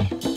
Bye.